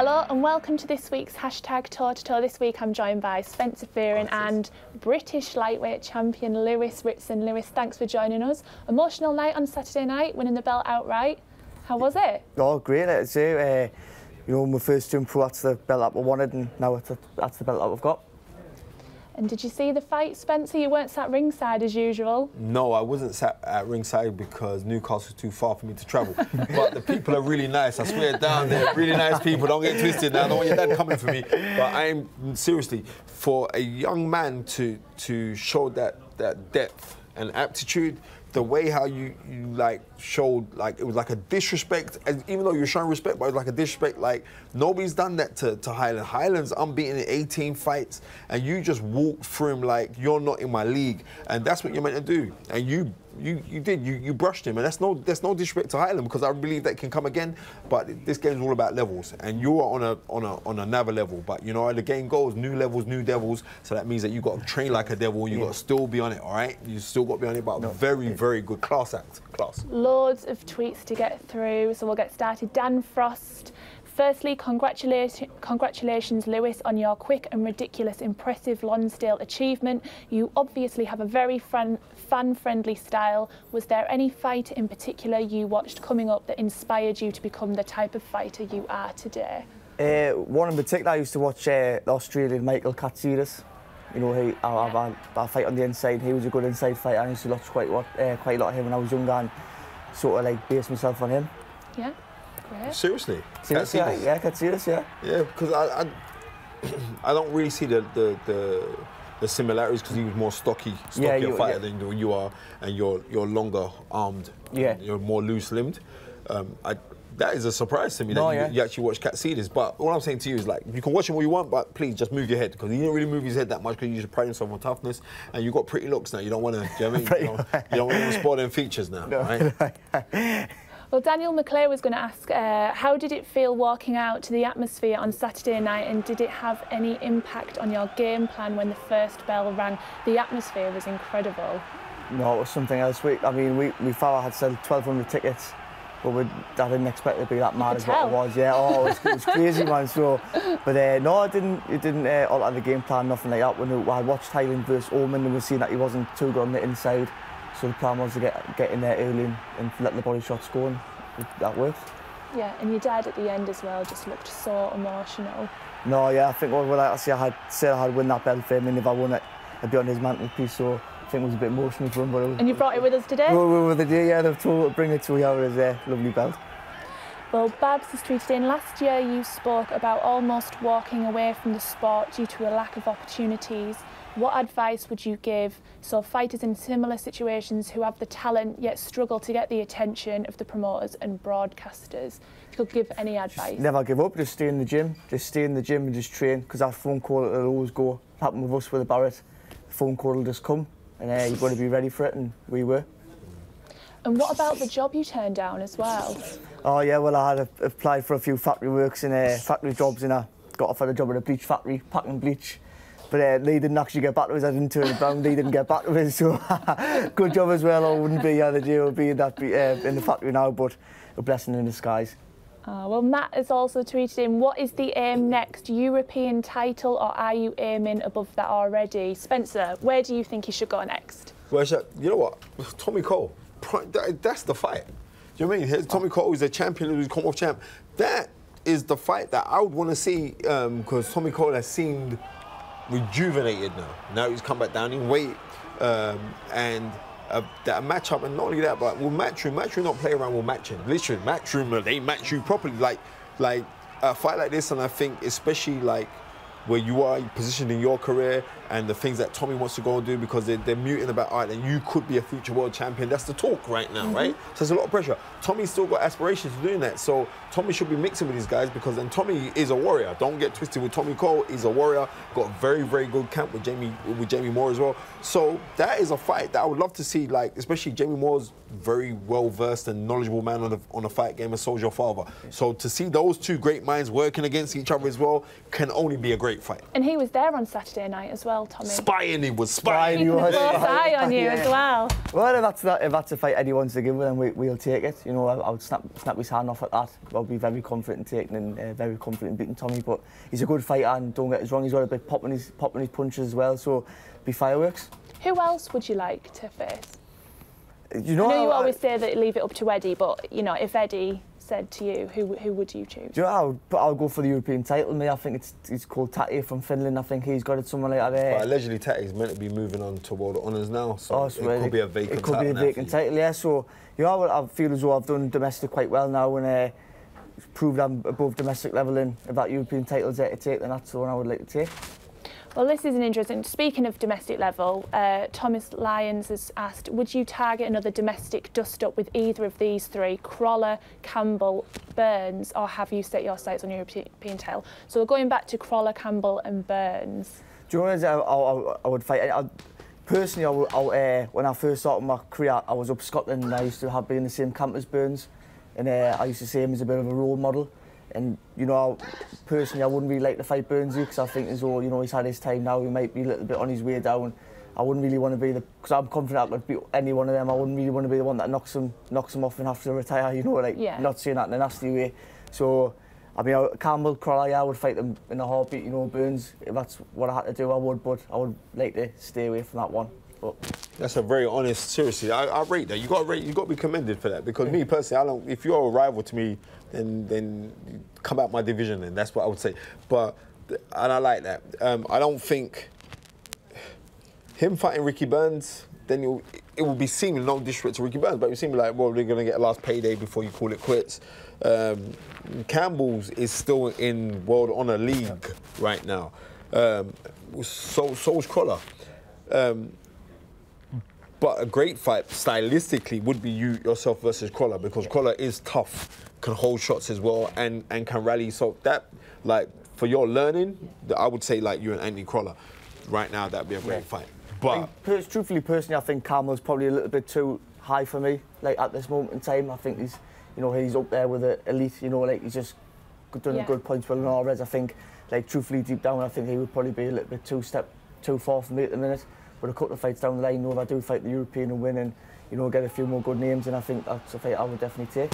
Hello and welcome to this week's hashtag Toe2Toe. This week I'm joined by Spencer Fearon and British lightweight champion Lewis Ritson. Lewis, thanks for joining us. Emotional night on Saturday night, winning the belt outright. How was it? Oh, great. It's, uh, you know, my first two pro, that's the belt that I wanted, and now it's a, that's the belt that we've got. And did you see the fight, Spencer? You weren't sat ringside as usual. No, I wasn't sat at ringside because Newcastle's too far for me to travel. but the people are really nice. I swear down there, really nice people. Don't get twisted now. I don't want your dad coming for me. But I'm seriously for a young man to to show that that depth and aptitude the way how you, you like showed like it was like a disrespect and even though you're showing respect but it was like a disrespect like nobody's done that to, to Hyland Hyland's unbeaten in 18 fights and you just walk through him like you're not in my league. And that's what you're meant to do. And you you you did. You, you brushed him and that's no that's no disrespect to Hyland because I believe that can come again but this game's all about levels and you are on a on a on another level. But you know how the game goes new levels new devils so that means that you got to train like a devil you yeah. got to still be on it all right? You still got to be on it but no. very very good class act class loads of tweets to get through so we'll get started Dan Frost Firstly, congratulations, congratulations, Lewis, on your quick and ridiculous, impressive Lonsdale achievement. You obviously have a very fan-friendly style. Was there any fight in particular you watched coming up that inspired you to become the type of fighter you are today? Uh, one in particular, I used to watch uh, the Australian Michael Katsidis. You know, he, I, I, I, fight on the inside. He was a good inside fighter. I used to watch quite, uh, quite a lot of him when I was younger and sort of like base myself on him. Yeah. Seriously? Seriously, yeah, yeah, Katsidis, yeah. Yeah, because I, I, I, don't really see the the, the, the similarities because he was more stocky, stockier yeah, you, fighter yeah. than you are, and you're you're longer armed. Yeah. You're more loose limbed. Um, I, that is a surprise to me that you, yeah. you, actually watch Katsidis. But all I'm saying to you is like, you can watch him all you want, but please just move your head because he didn't really move his head that much because you just pride yourself on toughness and you've got pretty looks now. You don't want to, you know what I mean? You don't, you don't want to spoil them features now, no. right? Well, Daniel McClare was going to ask, uh, how did it feel walking out to the atmosphere on Saturday night and did it have any impact on your game plan when the first bell rang? The atmosphere was incredible. No, it was something else. We, I mean, we, we thought I had sold 1,200 tickets, but we, I didn't expect it to be that mad as what it was. Yeah, oh, it was, it was crazy, man. So, but uh, no, it didn't. It didn't uh, alter the game plan, nothing like that. When I watched Hyland versus Oman, and we seen that he wasn't too good on the inside. So the plan was to get get in there early and, and let the body shots go, and that worked. Yeah, and your dad at the end as well just looked so emotional. No, yeah, I think well, well I say I had said I had win that belt for him, and if I won it, I'd be on his mantelpiece. So I think it was a bit emotional for him. But and you brought it with us today. Well, we with it yeah. They've told bring it to a lovely belt. Well, Babs has tweeted in, last year you spoke about almost walking away from the sport due to a lack of opportunities. What advice would you give so fighters in similar situations who have the talent yet struggle to get the attention of the promoters and broadcasters? If you could give any advice. Just never give up, just stay in the gym. Just stay in the gym and just train because that phone call will always go. Happen with us with the Barrett. The phone call will just come and uh, you've got to be ready for it and we were. And what about the job you turned down as well? Oh yeah, well I had applied for a few factory works and uh, factory jobs and I got offered a job at a bleach factory, packing bleach. But uh, Lee didn't actually get back to us. I didn't turn it down. Lee didn't get back to us. So good job as well. I wouldn't be here today. I'll be in, that, uh, in the factory now, but a blessing in disguise. Uh, well, Matt has also tweeted in, what is the aim next? European title or are you aiming above that already? Spencer, where do you think he should go next? Well, you know what? Tommy Coyle, that's the fight. Do you know what I mean? Here's Tommy Coyle is a champion, he's a Commonwealth champ. That is the fight that I would want to see because um, Tommy Coyle has seemed rejuvenated now. Now he's come back down in weight um, and uh, that matchup, and not only that, but will Matchroom, Matchroom not play around with matching. Literally, Matchroom, they match you properly. Like, like a fight like this, and I think especially like where you are positioned in your career and the things that Tommy wants to go and do because they're, they're muting about, all right, and you could be a future world champion. That's the talk right now, mm -hmm. right? So there's a lot of pressure. Tommy's still got aspirations of doing that. So Tommy should be mixing with these guys because then Tommy is a warrior. Don't get twisted with Tommy Coyle. He's a warrior. Got a very, very good camp with Jamie with Jamie Moore as well. So that is a fight that I would love to see, like, especially Jamie Moore's very well versed and knowledgeable man on the on the fight game, as so your father. So to see those two great minds working against each other as well can only be a great great fight. And he was there on Saturday night as well, Tommy. Spying, he was spying. He was eye on you yeah. as well. Well, if that's, that, if that's a fight anyone's to give, then we, we'll take it. You know, I, I would snap, snap his hand off at that. I'll be very confident in taking and uh, very confident in beating Tommy. But he's a good fighter, and don't get us wrong, he's got a bit popping his, popping his punches as well. So, be fireworks. Who else would you like to face? You know, I know you I, always say that leave it up to Eddie, but you know, if Eddie said to you, who, who would you choose? Do you know, I'll, I'll go for the European title. Me, I think it's it's called Tatli from Finland. I think he's got it somewhere like that. There. But allegedly, is meant to be moving on to World Honours now, so, oh, so it, could be a vacant. It could be a vacant title, yeah. So you know, I feel as though I've done domestic quite well now, and uh, proved I'm above domestic level in about European titles there to take. Then that's the one I would like to take. Well, this is an interesting. Speaking of domestic level, uh, Thomas Lyons has asked, would you target another domestic dust-up with either of these three, Crolla, Campbell, Burns, or have you set your sights on European title? So we're going back to Crolla, Campbell, and Burns. Do you know what I, I, I would fight? I, personally, I, I, uh, when I first started my career, I was up Scotland and I used to have been in the same camp as Burns, and uh, I used to see him as a bit of a role model. And you know, personally, I wouldn't really like to fight Burnsy because I think as well, you know, he's had his time now. He might be a little bit on his way down. I wouldn't really want to be the because I'm confident I could beat any one of them. I wouldn't really want to be the one that knocks him knocks him off and have to retire. You know, like yeah. not saying that in a nasty way. So. I mean, I, Campbell, Crolla, I would fight them in a heartbeat. You know, Burns, if that's what I had to do, I would. But I would like to stay away from that one. But that's a very honest. Seriously, I, I rate that. You got rate. You got to be commended for that because me personally, I don't. If you're a rival to me, then then come out my division. And that's what I would say. But and I like that. Um, I don't think him fighting Ricky Burns. Then it, it will be seeming no disrespect to Ricky Burns, but it would seem like well they're gonna get a last payday before you call it quits. Um, Campbell's is still in World Honor League right now. Um, so so is Crolla. Um, but a great fight stylistically would be you yourself versus Crolla because Crolla is tough, can hold shots as well, and and can rally. So that like for your learning, I would say like you and Anthony Crolla, right now that'd be a great yeah. fight. But truthfully, personally, I think Campbell's probably a little bit too high for me. Like at this moment in time, I think he's, you know, he's up there with the elite. You know, like he's just done yeah. a good points well in Alres. I think, like truthfully, deep down, I think he would probably be a little bit too step too far for me at the minute. But a couple of fights down the line, you know, if I do fight the European and win and, you know, get a few more good names, and I think that's a fight I would definitely take.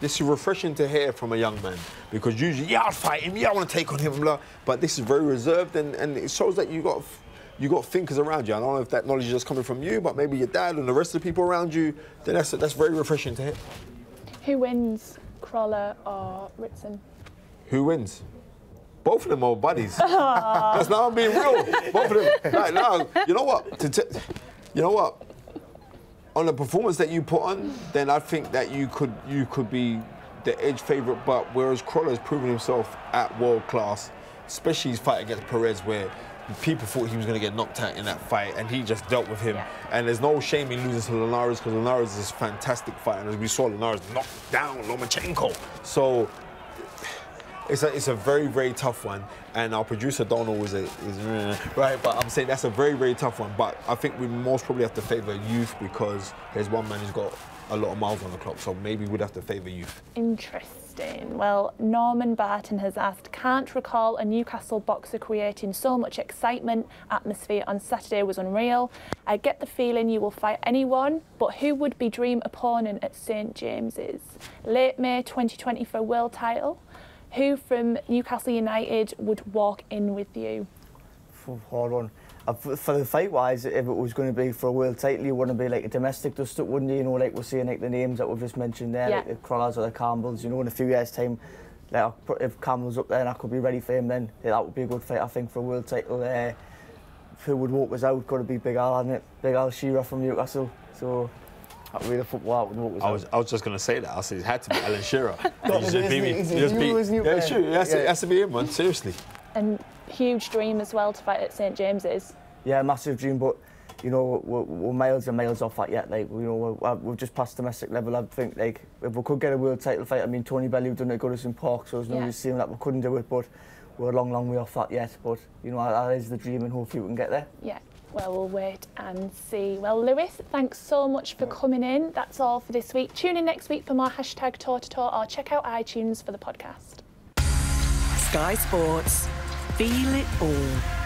This is refreshing to hear from a young man because usually, yeah, I'll fight him, yeah, I want to take on him, blah. But this is very reserved and, and it shows that you got you got thinkers around you. I don't know if that knowledge is just coming from you, but maybe your dad and the rest of the people around you. Then that's that's very refreshing to hear. Who wins, Crolla or Ritson? Who wins? Both of them are buddies. That's now I'm being real. Both of them. Like, now, you know what? you know what? On the performance that you put on, then I think that you could you could be the edge favourite. But whereas Crolla has proven himself at world class, especially his fight against Perez, where people thought he was going to get knocked out in that fight, and he just dealt with him. Yeah. And there's no shame in losing to Linares because Linares is a fantastic fighter, and as we saw, Linares knocked down Lomachenko. So it's a, it's a very, very tough one. And our producer, Donald, is, a, is right, but I'm saying that's a very, very tough one. But I think we most probably have to favour youth because there's one man who's got a lot of miles on the clock, so maybe we'd have to favour youth. Interesting. Well, Norman Barton has asked, can't recall a Newcastle boxer creating so much excitement, atmosphere on Saturday was unreal. I get the feeling you will fight anyone, but who would be dream opponent at St James's? Late May 2020 for a world title? Who from Newcastle United would walk in with you? Hold on. Uh, for the fight wise, if it was going to be for a world title, you wouldn't be like a domestic dust up, wouldn't you? You know, like we're seeing like the names that we've just mentioned there, yeah. like the Crollas or the Campbells. You know, in a few years' time, like if Campbell's up there and I could be ready for him, then yeah, that would be a good fight. I think for a world title. Uh, who would walk us out? Got to be Big Al, hadn't it? Big Al Shearer from Newcastle. So that would be the football out and what was I was, I was just going to say that. I said it had to be Alan Shearer. just beat me. Just beat. Yeah, it's true. It has, yeah. to, it has to be him, man. Seriously. And huge dream as well to fight at St James's. Yeah, massive dream, but you know, we're, we're miles and miles off that yet. Like, you know, we're, we've just passed domestic level. I think, like, if we could get a world title fight, I mean, Tony Bellew done it Goodison Park, so there's no yeah. reason that we couldn't do it, but we're a long, long way off that yet. But, you know, that is the dream, and hopefully we can get there. Yeah. Well, we'll wait and see. Well, Lewis, thanks so much for coming in. That's all for this week. Tune in next week for more hashtag Toe2Toe or check out iTunes for the podcast. Sky Sports. Feel it all.